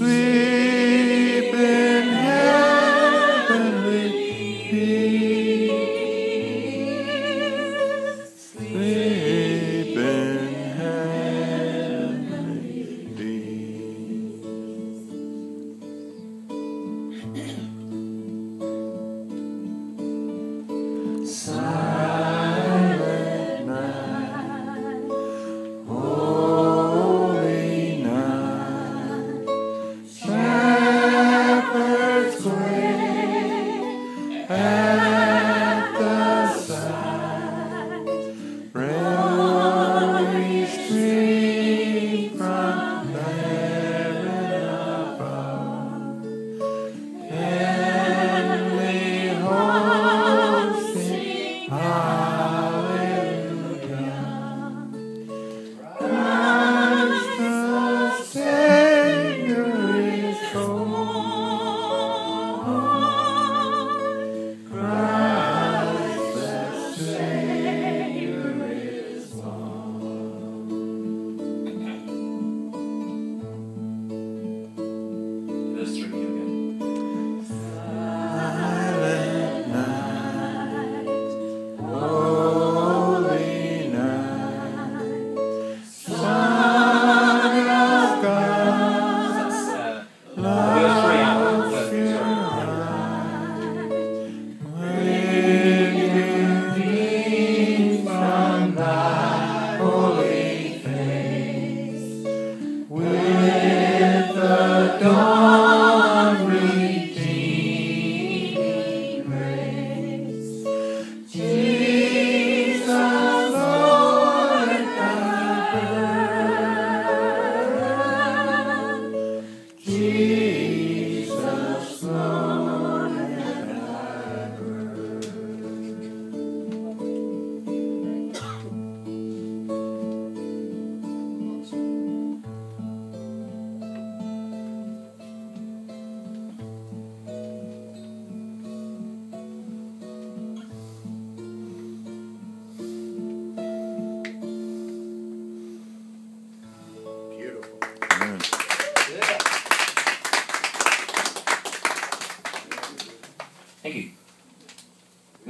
mild. Jesus,